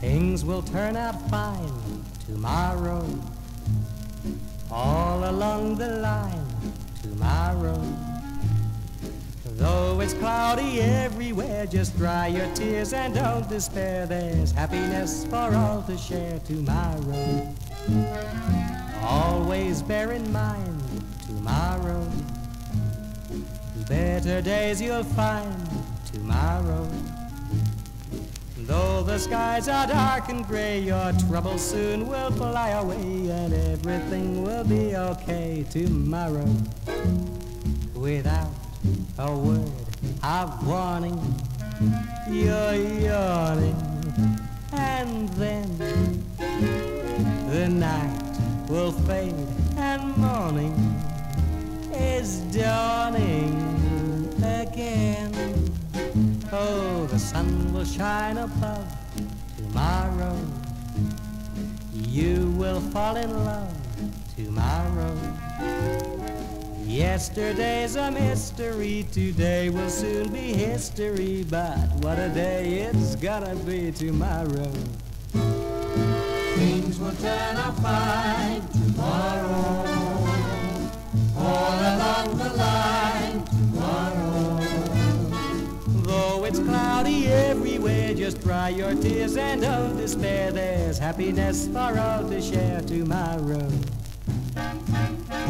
Things will turn out fine tomorrow. All along the line tomorrow. Though it's cloudy everywhere, just dry your tears and don't despair. There's happiness for all to share tomorrow. Always bear in mind tomorrow. Better days you'll find tomorrow. Though the skies are dark and gray, your troubles soon will fly away and everything will be okay tomorrow. Without a word of warning, you're will fade and morning is dawning again. Oh, the sun will shine above tomorrow. You will fall in love tomorrow. Yesterday's a mystery, today will soon be history. But what a day it's gonna be tomorrow. Will turn out fine tomorrow. All along the line tomorrow. Though it's cloudy everywhere, just dry your tears and don't despair. There's happiness for all to share tomorrow.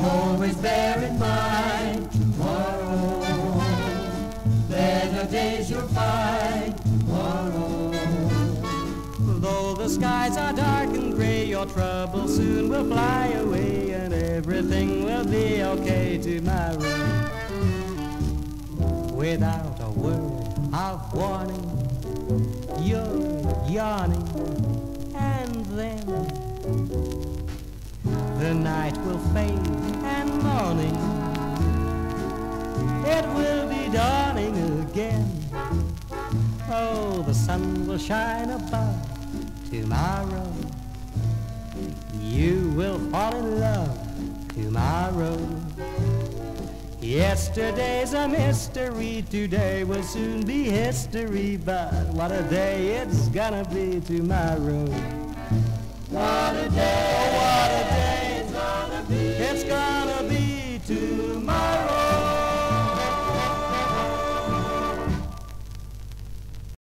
Always bear in mind the skies are dark and gray, your troubles soon will fly away and everything will be okay tomorrow. Without a word of warning, you're yawning, and then the night will fade and morning it will be dawning again. Oh, the sun will shine above tomorrow. You will fall in love tomorrow. Yesterday's a mystery, today will soon be history, but what a day it's gonna be tomorrow. What a day,